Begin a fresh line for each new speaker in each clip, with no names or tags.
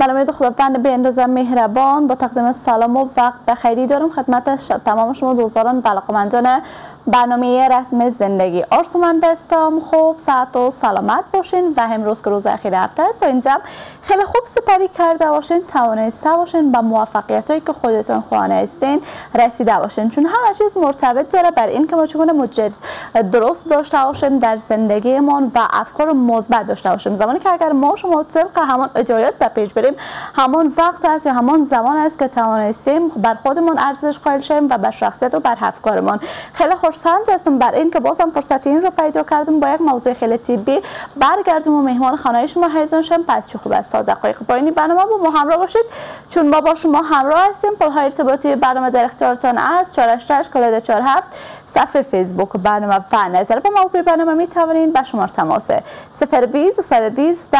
بله خداوند به اندازه مهربان با تقدیم سلام و وقت بخیری دارم. خدمت تمام شما دوستان بلقمندان برنامه رسم زندگی. آرسومند هستم. خوب ساعت و سلامت باشین و امروز که روز اخیر هفته است و اینجا خیلی خوب سپری کرده باشین توانسته باشین به موفقیت هایی که خودتون خوانه هستین رسیده باشین. چون همه چیز مرتبط داره بر این که ما چگونه مجد درست داشته باشیم در زندگیمون و افکار مثبت داشته باشیم. زمانی که اگر ما شما طبق همان اجایات به پیش بریم همان وقت است یا همان زمان است که توانستیم بر خودمون ارزش قائل شیم و بر شخصیت و بر افکارمون خیلی خرسند هستم بر این که بازم فرصت این رو پیدا کردم با یک موضوع خیلی تیبی برگردیم و مهمان خانه شما حیزان شم پس چه خوب است؟ تا دقایق پایینی برنامه با ما همراه باشید. چون ما با شما همراه هستیم. پل های ارتباطی برنامه در اختیارتان است 488 کلید 47 صفحه فیسبوک برنامه و نظر به موضوع برنامه می توانید به شماره تماس 020 و 120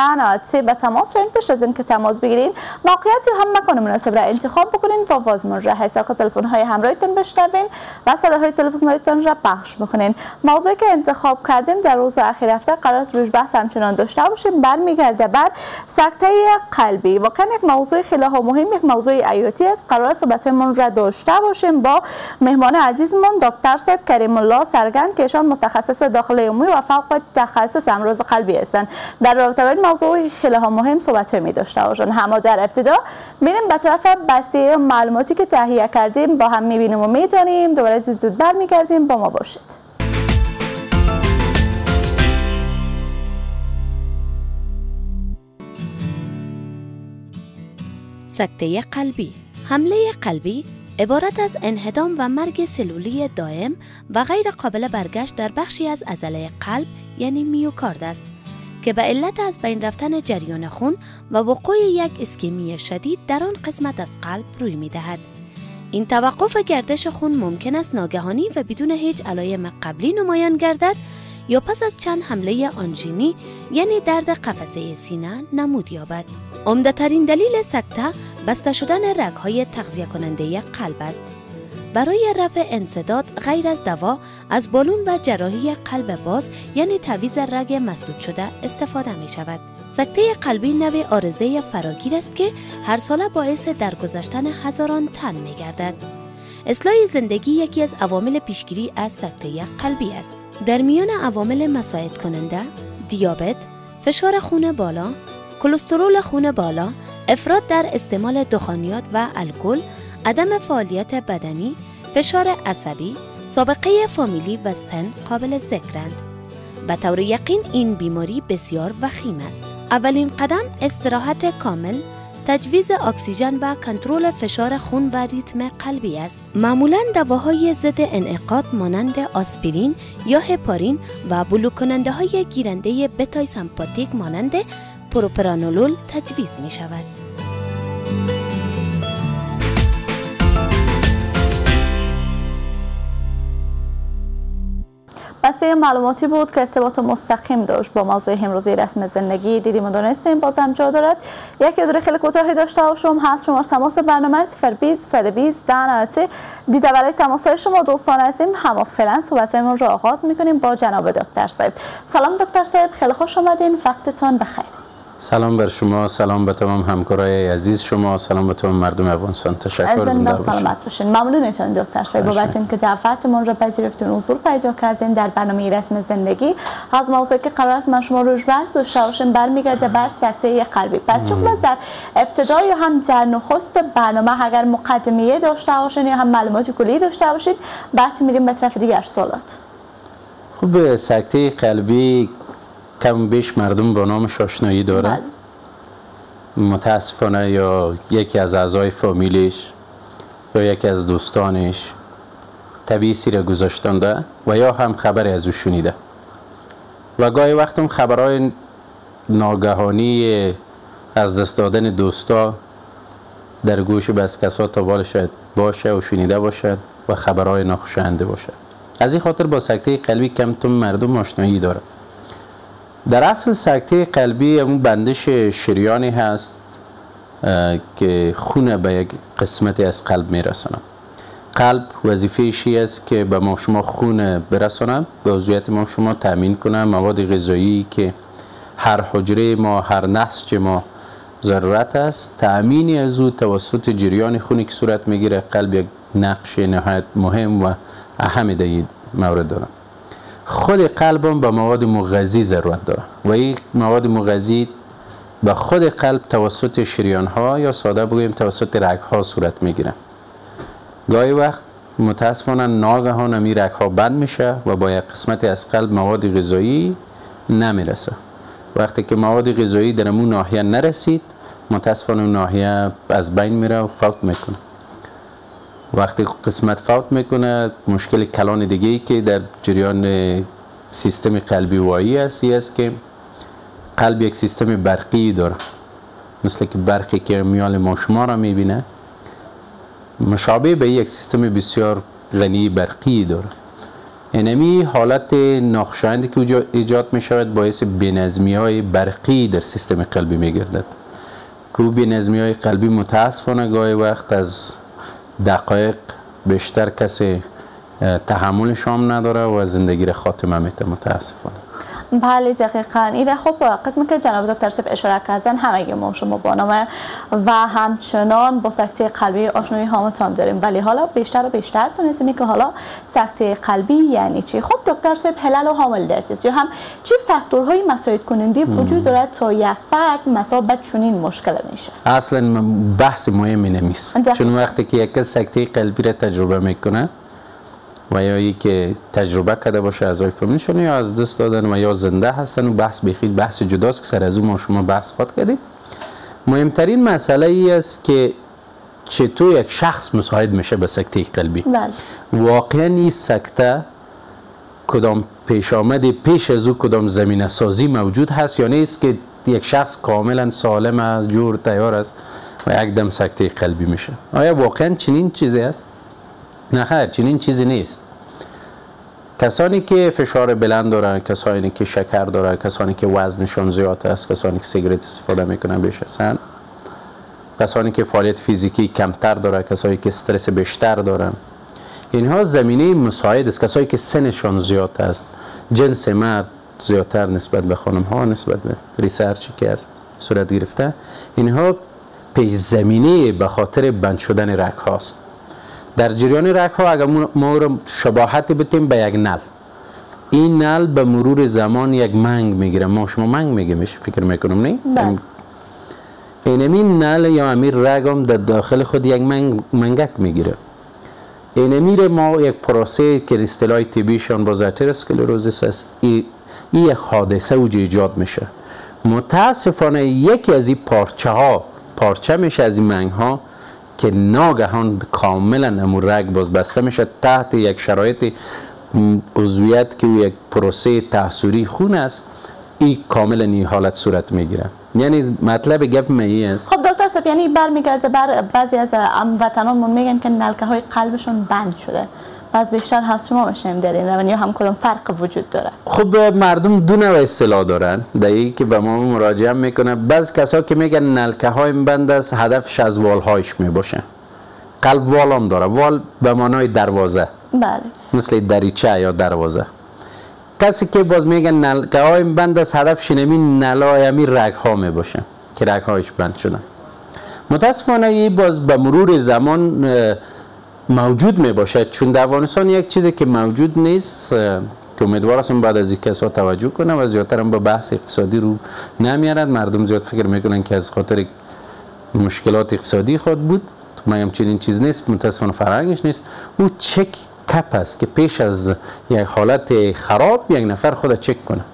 10 به تماس شوید پیش از اینکه تماس بگیرین. موقعیت هم مکان مناسب را انتخاب بکنین و وازمون را حساب تلفن های همراهتون بشنوین و صداهای تلفن‌هایتان را پخش بکنین. موضوعی که انتخاب کردیم در روز اخیر هفته قرار است روش بحث همچنان داشته باشیم. برمیگرده بر سکته قلبی. واقعا یک موضوع خیلی مهم یک موضوع ایوتی است. قرار است صحبتمون را داشته باشیم. با مهمان عزیزمون دکتر کریم الله سرگند که ایشان متخصص داخل عمومی و فوق تخصص امراض قلبی هستند. در رابطه با این موضوع خیلی مهم صحبت می داشته باشند. اما در ابتدا میریم به طرف بسته معلوماتی که تهیه کردیم. با هم می‌بینیم و می‌دانیم. دوباره زود زود برمیگردیم. با ما باشید.
سکته قلبی. حمله قلبی عبارت از انهدام و مرگ سلولی دائم و غیر قابل برگشت در بخشی از عضله قلب یعنی میوکارد است که به علت از بین رفتن جریان خون و وقوع یک اسکیمی شدید در آن قسمت از قلب روی می دهد. این توقف گردش خون ممکن است ناگهانی و بدون هیچ علایم قبلی نمایان گردد یا پس از چند حمله آنژینی یعنی درد قفسه سینه نمود یابد. عمده ترین دلیل سکته بسته شدن رگهای تغذیه کننده قلب است. برای رفع انصداد غیر از دوا از بالون و جراحی قلب باز یعنی تعویز رگ مسدود شده استفاده می شود. سکته قلبی نوع آرزه فراگیر است که هر ساله باعث درگذشتن هزاران تن می گردد. اصلاح زندگی یکی از عوامل پیشگیری از سکته قلبی است. در میان عوامل مساعد کننده دیابت، فشار خون بالا، کلسترول خون بالا، افراد در استعمال دخانیات و الکل، عدم فعالیت بدنی، فشار عصبی، سابقه فامیلی و سن قابل ذکرند. به طور یقین این بیماری بسیار وخیم است. اولین قدم استراحت کامل، تجویز اکسیژن و کنترل فشار خون و ریتم قلبی است. معمولا دواهای ضد انعقاد مانند آسپرین یا هپارین و بلو کننده های گیرنده بتای سمپاتیک مانند پروپرانولول تجویز می شود.
بسته معلوماتی بود که ارتباط مستقیم داشت با موضوع امروزی رسم زندگی. دیدیم و دونستیم بازم جا دارد. یک دوره خیلی کوتاهی داشته باشم هست. شما تماس برنامه 020 120 10 دیده برای تماس های شما دوستان هستیم هم فعلا صحبتمون رو آغاز می‌کنیم با جناب دکتر صاحب. سلام دکتر صاحب. خیلی خوش آمدین. وقتتون بخیر.
سلام بر شما سلام به تمام همکارای عزیز شما سلام به تمام مردم افغانستان. تشکر
زنده سلامت باشین. ممنونتون دکتر صاحب. بابت اینکه دعوتمون رو پذیرفتون حضور پیدا کردین در برنامه رسم زندگی. از موضوعی که قرار است من شما روش بحث و شاوشن برمیگرده بر سکته قلبی. پس شما در ابتدا یا هم در نخست برنامه اگر مقدمه داشته باشین یا هم معلومات کلی داشته باشید بعد میریم به طرف دیگر سوالات.
خوب سکته قلبی کم بیش مردم با نامش آشنایی داره بله. متاسفانه یا یکی از اعضای فامیلش یا یکی از دوستانش طبیعی سیر گذاشتنده و یا هم خبری از او شنیده. و گاهی وقت هم خبرهای ناگهانی از دست دادن دوستا در گوش بس کسا تا بال شاید باشه و شنیده باشد و خبرهای ناخوشنده باشه از این خاطر با سکته قلبی کم مردم آشنایی داره در اصل سکته قلبی اون بندش شریانی هست که خون به یک قسمتی از قلب میرسانه قلب وظیفه ایشی است که به ما شما خون برسانه به عضویت ما شما تامین کنه مواد غذایی که هر حجره ما هر نسج ما ضرورت است. تأمینی از او توسط جریان خونی که صورت می‌گیره قلب یک نقش نهایت مهم و اهم در مورد داره خود قلب هم به مواد مغذی ضرورت داره. و این مواد مغذی به خود قلب توسط شریان ها یا ساده بگوییم توسط رگ ها صورت می‌گیره. گاهی وقت متاسفانه ناگهان می رگ ها بند میشه و با یک قسمتی از قلب مواد غذایی نمی‌رسه. وقتی که مواد غذایی در امون ناحیه نرسید متاسفانه اون ناحیه از بین میره و فوت می‌کنه. وقتی قسمت فوت می‌کنه مشکل کلان دیگه ای که در جریان سیستم قلبی وایی است است که قلب یک سیستم برقی داره. مثل که برقی که میال ما شما را می‌بینه مشابه به یک سیستم بسیار غنی برقی داره. اینمی حالت ناخوشایندی که ایجاد می شود باعث بینظمی های برقی در سیستم قلبی می گردد که بینظمی های قلبی متاسفانه گاهی وقت از دقایق بیشتر کسی تحملش هم نداره و زندگی را خاتمه میته متاسفانه.
بله دقیقا. این خب قسمی که جناب دکتر سب اشاره کردن همه ما شما با نامه و همچنان با سکته قلبی آشنایی هامتان داریم. ولی حالا بیشتر و بیشتر تونستیم که حالا سکته قلبی یعنی چی؟ خب دکتر سب هلال و حامل درسیست یا هم چی فاکتورهای مساعد کننده وجود داره تا یک فرد مثلا به چنین مشکل میشه؟
اصلا بحث مهمی نمیست چون وقتی که یک سکته قلبی را تجربه می‌کنه و یا ای که تجربه کرده باشه از فامیلشون یا از دست دادن و یا زنده هستن و بحث بخید بحث جداست که سر از اون ما شما بحث خود کردیم. مهمترین مسئله ای است که چطور یک شخص مساعد میشه به سکته قلبی.
بله.
واقعا این سکته کدام پیش آمده پیش از او کدام زمینه سازی موجود هست یا نیست که یک شخص کاملا سالم است جور تیار است و یک دم سکته قلبی میشه. آیا واقعا چنین چیزی است نه خیر چنین چیزی نیست. کسانی که فشار بلند دارن کسانی که شکر دارن کسانی که وزنشان زیاد است کسانی که سیگرت استفاده می‌کنن بیش کسانی که فعالیت فیزیکی کمتر دارن کسانی که استرس بیشتر دارن. اینها زمینه مساعد است. کسانی که سنشان زیاد است جنس مرد زیادتر نسبت به خانم ها نسبت به ریسرچی که است صورت گرفته اینها پیش زمینه به خاطر بند شدن رک هاست در جریان رگ ها اگر ما رو شباهت بتیم به یک نل. این نل به مرور زمان یک منگ می‌گیره. ما شما منگ میگه فکر می‌کنم نه؟
بله.
اینمی نل یا امیر رگ در داخل خود یک منگ منگک می‌گیره. اینمی ما یک پروسه که اصطلاح تیبیشان با اسکلروزیس است این یک حادثه اوج ایجاد میشه. متاسفانه یکی از این پارچه ها پارچه میشه از این منگ ها که ناگهان کاملا امور رگ باز بسته میشه. تحت یک شرایط عضویت که یک پروسه تحصوری خون است این کاملا این حالت صورت می‌گیره. یعنی مطلب گپ می است.
خب دکتر صاحب یعنی برمیگرده بر بعضی از وطنانمون میگن که نلکه های قلبشون بند شده. باز بیشتر هست شما بشیم در این یا هم کدوم فرق وجود داره.
خب مردم دو نوع اصطلاح دارن. در که به ما مراجعه می‌کنه بعض کسا که میگن نلکه های بند است هدفش از وال هایش می‌باشه. قلب وال هم داره. وال به معنای دروازه.
بله.
مثل دریچه یا دروازه. کسی که باز میگن نلکه های بند است هدفش نمی نلای همی رگ ها می‌باشه که رگ هایش بند شدن. متاسفانه باز به مرور زمان موجود می باشد چون در افغانستان یک چیزی که موجود نیست که امیدوار هستم بعد از کسا توجه کنه و زیادتر هم به بحث اقتصادی رو نمیارد. مردم زیاد فکر می‌کنن که از خاطر مشکلات اقتصادی خود بود. ما هم چنین چیز نیست متاسفانه فرهنگش نیست. او چک کپ است که پیش از یک حالت خراب یک نفر خود چک کنه.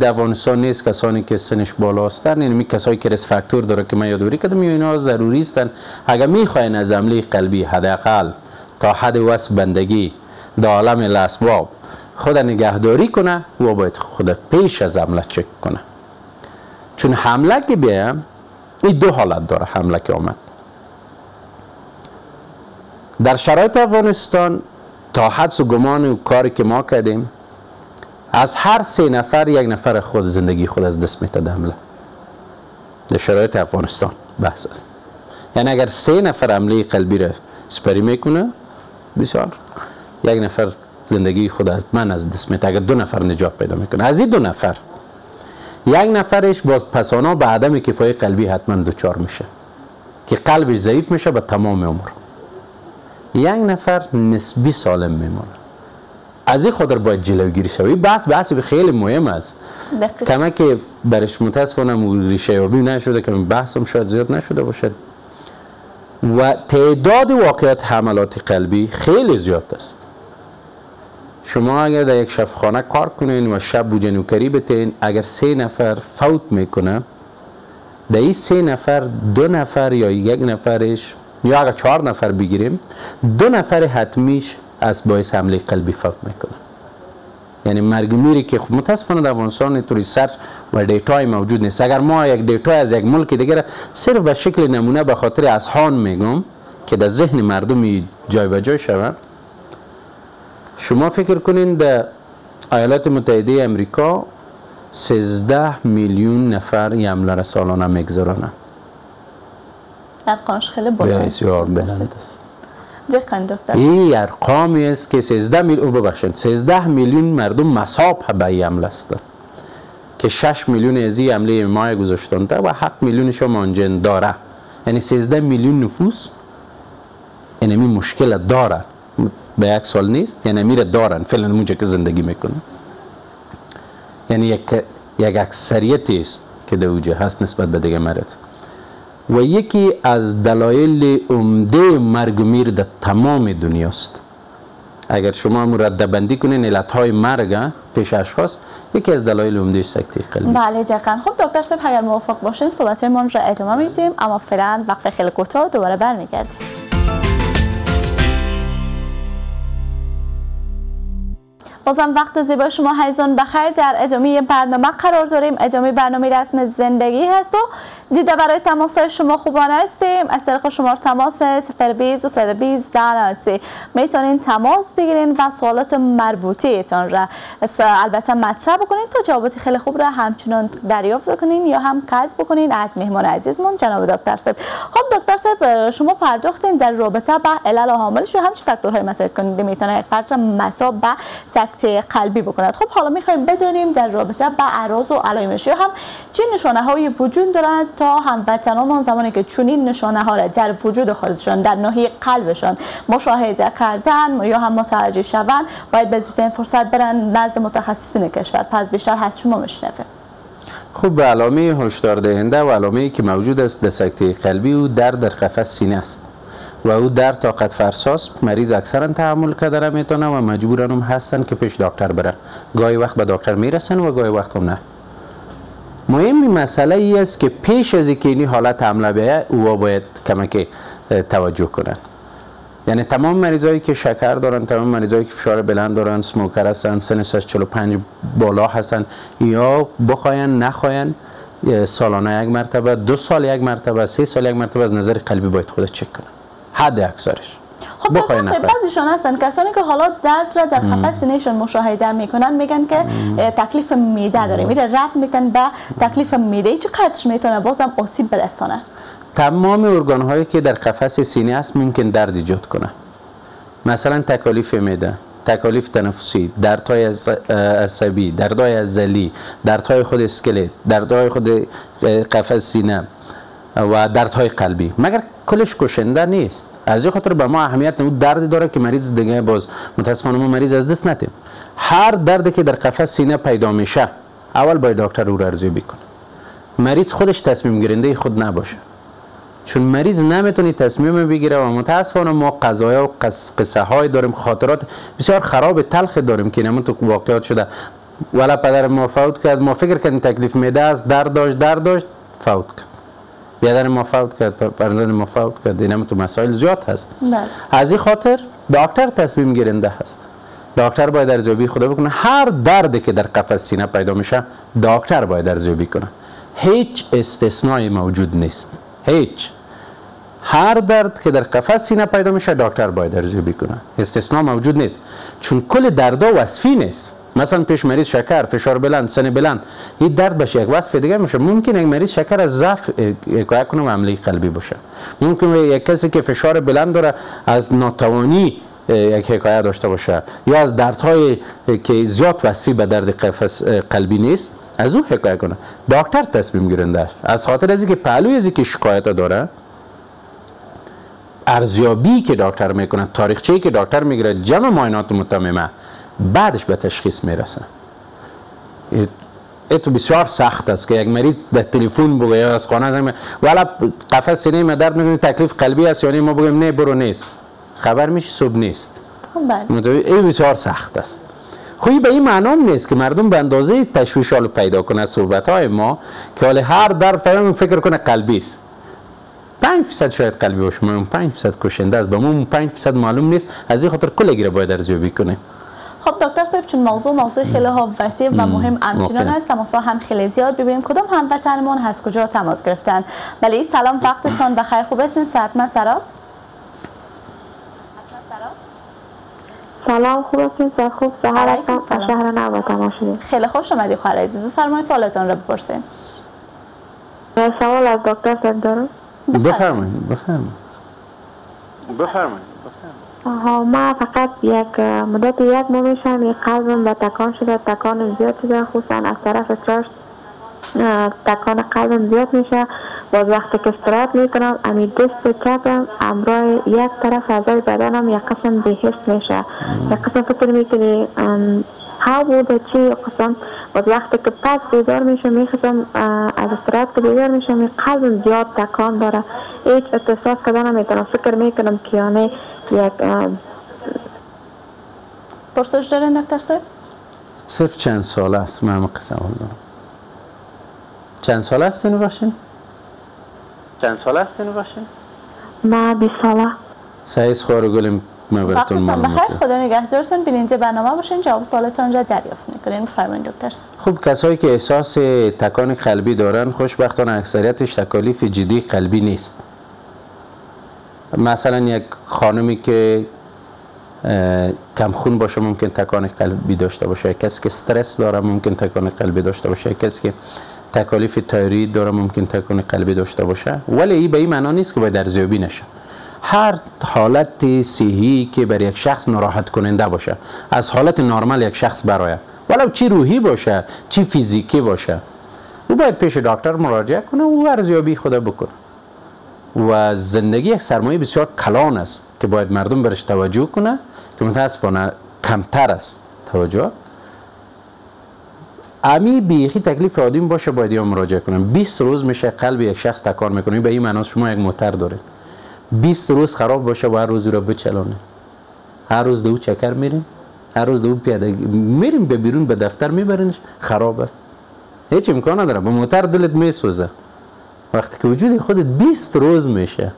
دوانستان نیست کسانی که سنش بالا هستن یعنی کسایی که رس فاکتور داره که من یادوری کردم اینا ضروری هستن. اگر می‌خواین از عملی قلبی حداقل تا حد وس بندگی در عالم الاسباب خود نگهداری کنه و باید خود پیش از حمله چک کنه. چون حمله که بیام این دو حالت داره حمله که آمد. در شرایط افغانستان تا حدس و گمان و کاری که ما کردیم از هر سه نفر یک نفر خود زندگی خود از دست میتده حمله. در شرایط افغانستان بحث است. یعنی اگر سه نفر حمله قلبی را سپری می‌کنه بسیار یک نفر زندگی خود از من از دست میته اگر دو نفر نجات پیدا می‌کنه. از این دو نفر یک نفرش باز پسانا به عدم کفای قلبی حتما دچار میشه که قلبش ضعیف میشه به تمام عمر. یک نفر نسبی سالم میمونه از این خاطر باید جلوگیری شوی. بحث بحث خیلی مهم است. کما که برش متاسفانه ریشه یابی نشده که بحثم شاید زیاد نشده باشد. و تعداد واقعیت حملات قلبی خیلی زیاد است. شما اگر در یک شفخانه کار کنین و شب بوجه نوکری بتین اگر سه نفر فوت می‌کنه در این سه نفر دو نفر یا یک نفرش یا اگر چهار نفر بگیریم دو نفر حتمیش از باعث حمله قلبی فوت می‌کنه. یعنی مرگ میری که خب متاسفانه در افغانستان تو research و data ی موجود نیست. اگر ما یک data از یک ملک دیگر صرف به شکل نمونه به خاطر از هان میگم که در ذهن مردم جای به جای شود شما فکر کنین در ایالات متحده امریکا 13 میلیون نفر این حمله را سالانه میگذرانه
ارقامش خیلی بلند
است.
این
ارقامی است که 13 میلیون ببخشید 13 میلیون مردم مصاب به این حمله که 6 میلیون از این حمله مای گذاشتند و 7 میلیونش مانجن داره. یعنی 13 میلیون نفوس اینمی یعنی مشکل داره. به یک سال نیست یعنی میره دارن. فعلا اونجا که زندگی می‌کنه یعنی یک یک اکثریتی است که در اوجه هست نسبت به دیگه مرد. و یکی از دلایل عمده مرگ میر در تمام دنیاست. اگر شما مرده بندی کنین علت های مرگ پیش اشخاص یکی از دلایل عمده سکته قلبی
بله دقیقا. خب دکتر صاحب اگر موافق باشین صحبت ما را ادامه میدیم اما فعلا وقت خیلی کوتاه دوباره برمیگردیم. بازم وقت زیبا شما حیزان بخیر. در ادامه برنامه قرار داریم. ادامه برنامه رسم زندگی هست و دیده برای تماس های شما خوبان هستیم. از طریق شمار تماس 020 و 120 در می‌تونین تماس بگیرین و سوالات مربوطه ایتان را البته مطرح بکنین تا جوابات خیلی خوب را همچنان دریافت بکنین یا هم کسب بکنین از مهمان عزیزمون جناب دکتر صاحب. خب دکتر صاحب شما پرداختین در رابطه با علل و حاملش و همچه فاکتورهای مساعد کنید. می‌تونه یک پرچه مساب به سکته قلبی بکند. خب حالا می‌خوایم بدونیم در رابطه با اعراض و علائمش هم چه نشانه های وجود دارند تا هموطنان زمانی که چنین نشانه ها را در وجود خودشان در ناحیه قلبشان مشاهده کردن یا هم متوجه شوند باید به زودترین فرصت برن نزد متخصصین کشور. پس بیشتر هست شما مشنفه
خوب به علامه هشدار دهنده و علامه که موجود است به سکته قلبی و درد در قفس سینه است و او در طاقت فرساس مریض اکثرا تحمل کرده می‌تونه و مجبورن هم هستن که پیش دکتر بره گاهی وقت به دکتر می‌رسن و گاهی وقت هم نه. مهم مسئله ای است که پیش از اینکه این حالت حمله بیاید او باید کمک توجه کنن. یعنی تمام مریضایی که شکر دارن تمام مریضایی که فشار بلند دارن سموکر هستن سن 45 بالا هستن یا بخواین نخواین سالانه یک مرتبه دو سال یک مرتبه سه سال یک مرتبه از نظر قلبی باید خود چک کنن. حد اکثرش.
خب بعضیشان هستن. کسانی که حالا درد را در قفس سینهشون مشاهده می‌کنن میگن که تکلیف میده داره. میره رد میتن به تکلیف میده. چقدر می‌تونه بازم آسیب برسانه.
تمام ارگان هایی که در قفس سینه است ممکن درد ایجاد کنه. مثلا تکالیف میده تکالیف تنفسی دردهای عصبی دردهای عضلی دردهای خود اسکلت دردهای خود قفس سینه و دردهای قلبی. مگر کلش کشنده نیست؟ از این خاطر به ما اهمیت نمود دردی داره که مریض دیگه باز متاسفانه ما مریض از دست نتیم. هر دردی که در قفس سینه پیدا میشه اول باید دکتر او ارزیابی کنه. مریض خودش تصمیم گیرنده خود نباشه. چون مریض نمی‌تونی تصمیم بگیره و متاسفانه ما قضایه و قصه های داریم خاطرات بسیار خراب تلخ داریم که نمون تو واقعات شده. ولی پدر ما فوت کرد. ما فکر کردیم تکلیف میده است. درد داشت درد داشت فوت کرد. بیادر ما فوت کرد فرزند ما فوت کرد این تو مسائل زیاد هست.
بله.
از این خاطر دکتر تصمیم گیرنده هست. دکتر باید ارزیابی خدا بکنه. هر دردی که در قفس سینه پیدا میشه دکتر باید ارزیابی کنه. هیچ استثنایی موجود نیست. هیچ. هر درد که در قفس سینه پیدا میشه دکتر باید ارزیابی کنه. استثنا موجود نیست. چون کل دردا وصفی نیست. مثلا پیش مریض شکر فشار بلند سن بلند این درد بشه یک وصف دیگه میشه. ممکن یک مریض شکر از ضعف حکایت کنه و عملی قلبی باشه. ممکن یک کسی که فشار بلند داره از ناتوانی یک حکایت داشته باشه. یا از دردهای که زیاد وصفی به درد قفس قلبی نیست از او حکایت کنه. دکتر تصمیم گیرنده است. از خاطر از که پهلوی از که شکایت داره ارزیابی که دکتر می‌کنه تاریخچه‌ای که دکتر می‌گیره جمع معاینات متممه. بعدش به تشخیص می‌رسه تو بسیار سخت است که یک مریض در تلفن بگه یا از خانه زنگ والا قفس سینه ما درد می‌کنه تکلیف قلبی است یعنی ما بگیم نه برو نیست. خبر میشه صبح نیست.
بله.
این بسیار سخت است. خوی به این معنا نیست که مردم به اندازه تشویش حال پیدا کنه صحبت های ما که حال هر در پیدا فکر کنه قلبی است. 5 فیصد شاید قلبی باشه ما 5 فیصد کشنده است به ما 5 فیصد معلوم نیست. از این خاطر کل باید ارزیابی کنه.
خب دکتر صاحب چون موضوع موضوع خیلی ها وسیع و مهم همچنان است تماس هم خیلی زیاد ببینیم کدام هموطنمون هست؟ کجا تماس گرفتن؟ بله سلام وقتتان بخیر. خوب هستین؟ ساعت سراب
سلام خوب هستین؟ سر خوب. سهر هستم. شهر نو تماس شدیم
خیلی خوش آمدی خواهر عزیز بفرمایید سوالتان رو بپرسین.
سوال از دکتر صاحب دارم.
بفرمایید بفرمایید. بفرمایید.
ما فقط یک مدت یک ماه میشم یک قلبم به تکان شده تکان زیاد شده. خصوصا از طرف تراش تکان قلبم زیاد میشه. باز وقتی که استراحت می‌کنم. امی دست چپم امرای یک طرف اعضای بدنم یک قسم بهشت میشه. یک قسم فکر می‌کنی ها بوده چی؟ قسم باز وقتی که پس بیدار میشه می‌خواستم از استراحت که بیدار میشه می قلبم زیاد تکان داره. هیچ اتصاف کردن نمی‌تونم. فکر می‌کنم که یعنی یک
پرسش دارین دکتر صاحب؟
صرف چند سال است من هم قسم دارم چند سال است اینو باشین؟ چند سال است اینو باشین؟
ما بی ساله
سعیز خوار گلیم ما براتون
معلومات بخیر خدا نگهدارتون بینید برنامه باشین جواب سوالتون را دریافت می‌کنین فرمایید دکتر
خب کسایی که احساس تکان قلبی دارن خوشبختانه اکثریتش تکالیف جدی قلبی نیست مثلا یک خانمی که کم خون باشه ممکن تکان قلبی داشته باشه کسی که استرس داره ممکن تکان قلبی داشته باشه کسی که تکالیف تایروید داره ممکن تکان قلبی داشته باشه. ولی این به این معنا نیست که باید ارزیابی نشه. هر حالت صحی که بر یک شخص ناراحت کننده باشه از حالت نرمال یک شخص برای ولو چی روحی باشه چی فیزیکی باشه. او باید پیش دکتر مراجعه کنه و ارزیابی خدا بکنه. و زندگی یک سرمایه بسیار کلان است که باید مردم برش توجه کنه که متاسفانه کمتر است توجه. امی بیخی تکلیف آدم باشه باید یا مراجعه کنم. 20 روز میشه قلب یک شخص تکار می‌کنه به این معنی شما یک موتر داره. 20 روز خراب باشه و هر روزی رو بچلانه. هر روز دو چکر میریم هر روز دو پیاده میریم به بیرون به دفتر میبرینش خراب است. هیچ امکان نداره به موتر دلت میسوزه. وقتی که وجود خودت 20 روز میشه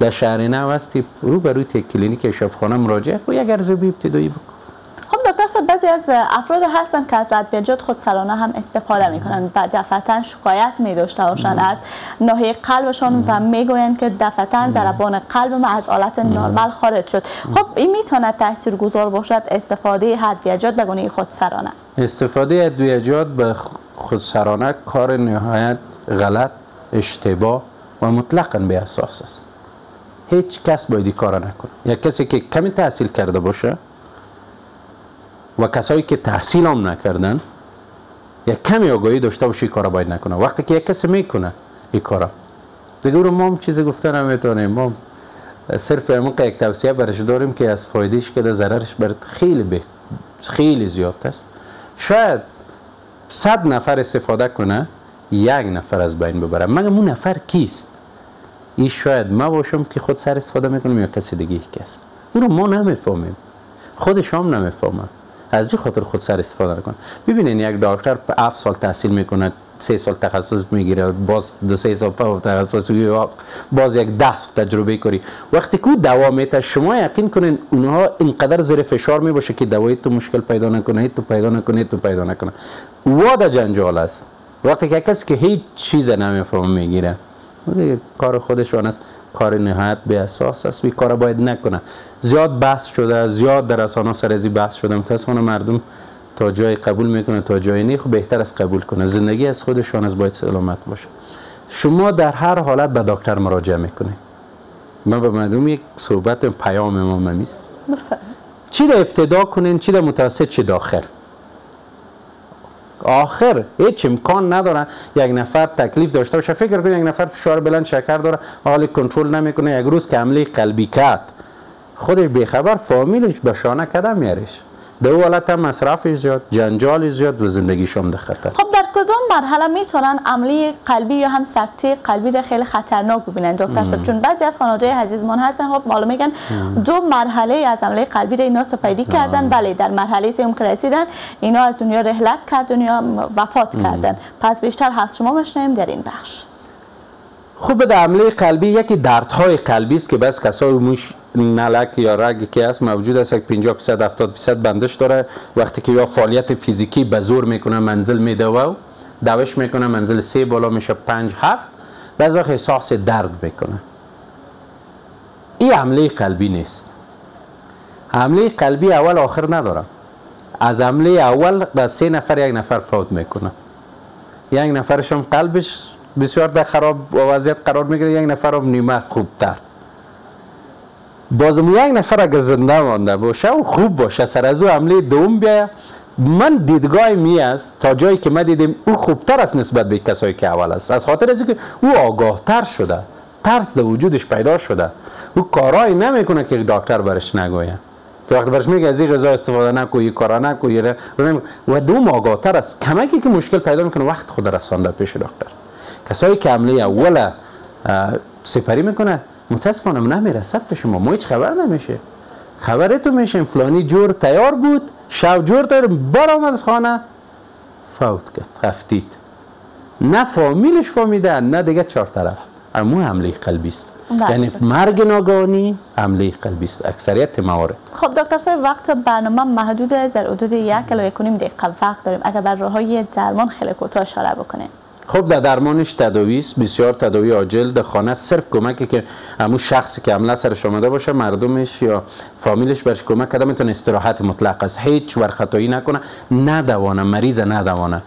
در شهر نو هستی رو روی یک کلینیک شفاخانه مراجعه و یک ارزیابی ابتدایی بکن.
خب دکتر صاحب بعضی از افراد هستن که از ادویجات خود سرانه هم استفاده می‌کنن. و دفعتا شکایت می داشته باشند از ناحیه قلبشان و می‌گویند که دفعتا ضربان قلب ما از حالت نرمال خارج شد. خب این می‌تونه گذار باشد استفاده ادویجات به گونه خود سرانه
استفاده ادویجات به خودسرانه کار نهایت غلط اشتباه و مطلقا به اساس است. هیچ کس باید کار نکنه. یک کسی که کمی تحصیل کرده باشه و کسایی که تحصیل هم نکردن یک کمی آگاهی داشته باشه کارا باید نکنه. وقتی که یک کسی می‌کنه این کارا دیگه رو ما هم چیزی گفته نمی‌تونیم. ما صرف امون یک توصیه برش داریم که از فایدهش که ضررش برد خیلی به خیلی زیاد است. شاید صد نفر استفاده کنه یک نفر از بین ببرم. مگه اون نفر کیست؟ این شاید ما باشم که خود سر استفاده می‌کنم یا کسی دیگه کس او رو ما نمی‌فهمیم. خودش هم نمی‌فهمم. از این خاطر خود سر استفاده نکن. ببینین یک دکتر 7 سال تحصیل می‌کنه سه سال تخصص می‌گیره باز دو سه سال تخصص باز یک ده سال تجربه کری وقتی که دوا میته شما یقین کنین اونها اینقدر زیر فشار می باشه که دوای تو مشکل پیدا نکنه تو پیدا نکنه تو پیدا نکنه. واد جنجال است. وقتی که کسی که هیچ چیز نمی‌فهمه می‌گیره کار خودشان است کار نهایت به اساس است بی کار باید نکنه. زیاد بحث شده زیاد در رسانه سر ازی بحث شده. متاسفانه مردم تا جای قبول می‌کنه تا جای نه خب بهتر از قبول کنه. زندگی از خودشان از باید سلامت باشه. شما در هر حالت به دکتر مراجعه می‌کنید من به مردم یک صحبت پیام ما میست چی در ابتدا کنین چی در متوسط چی داخل؟ آخر هیچ امکان نداره یک نفر تکلیف داشته باشه. فکر کنید یک نفر فشار بلند شکر داره حال کنترل نمی‌کنه یک روز که حمله قلبی کرد خودش بیخبر فامیلش به شانه کدم میارش دو حالت هم مصرف زیاد جنجال زیاد و زندگیش هم خطر.
خب مرحله می‌تونن عملی قلبی یا هم سکته قلبی را خیلی خطرناک ببینن دکتر صاحب چون بعضی از خانواده عزیزمان هستن. خب معلوم میگن دو مرحله از عملی قلبی را اینا سپیدی کردن. بله در مرحله سوم که رسیدن اینا از دنیا رحلت کردن یا وفات کردن. پس بیشتر هست. شما مشنیم در این بخش.
خوب در عمله قلبی یکی دردهای قلبی است که بس کسای موش نلک یا رگ که هست موجود است. 50 درصد 70 درصد بندش داره. وقتی که یا فعالیت فیزیکی به زور می‌کنه منزل میده. و دوش می‌کنه منزل سه بالا میشه پنج هفت. بعض وقت احساس درد می‌کنه. این عمله قلبی نیست. عمله قلبی اول آخر نداره. از عمله اول در سه نفر یک نفر فوت می‌کنه. یک نفرشون قلبش بسیار در خراب وضعیت قرار می‌گیره یک نفر هم نیمه خوبتر. بازم یک نفر اگر زنده مانده باشه و خوب باشه سر از او عمله دوم بیا من دیدگاه می است تا جایی که ما دیدیم او خوبتر است نسبت به کسایی که اول است. از خاطر از که او آگاه تر شده ترس در وجودش پیدا شده. او کارایی نمی‌کنه که دکتر برش نگویه که وقتی برش میگه از این غذا استفاده نکو یه کارا نکو و دوم آگاه تر است. کمکی که مشکل پیدا می‌کنه وقت خود رسانده پیش دکتر. کسایی که عمله اول سپری می‌کنه متاسفانه نمی‌رسد به شما. ما هیچ خبر نمیشه. خبر تو فلانی جور تیار بود. شب جور تیار برآمد از خانه فوت کرد هفتید نه فامیلش فهمیده نه دیگه چهار طرف. اما حمله قلبی است. یعنی مرگ ناگانی حمله قلبی است اکثریت موارد.
خب دکتر صاحب وقت برنامه محدود از حدود یک کیلو کنیم دقیقه وقت داریم. اگر بر های درمان خیلی کوتاه اشاره بکنیم
خب در درمانش تداوی است. بسیار تداوی عاجل. در خانه صرف کمکی که همون شخصی که عمله سرش آمده باشه مردمش یا فامیلش برش کمک کرده می‌تونه استراحت مطلق است. هیچ ورخطایی نکنه. ندوانه. مریض ندوانه.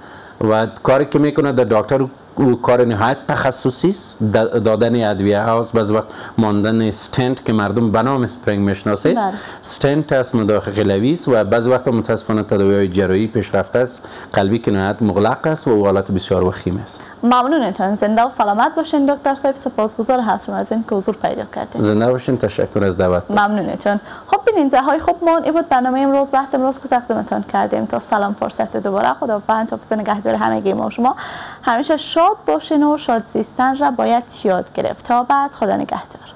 و کاری که می‌کنه در دکتر او کار نهایت تخصصی است. دادن ادویه هاست. بعض وقت ماندن استنت که مردم به نام اسپرینگ می‌شناسه. بله. استنت است مداخله است و بعض وقت متاسفانه تداوی های جراحی پیشرفته است. قلبی که نهایت مغلق است و حالت بسیار وخیم است.
ممنونتون زنده و سلامت باشین. دکتر صاحب سپاسگزار هستم. از این که حضور پیدا کردین.
زنده باشین. تشکر از دعوت.
ممنونتون خب ببینید های خوب من این بود برنامه امروز. بحث امروز که تقدیمتون کردیم. تا سلام فرصت دوباره. خدا و حافظ نگهدار همگی ما شما. همیشه شاد باشین و شاد زیستن را باید یاد گرفت. تا بعد خدا نگهدار.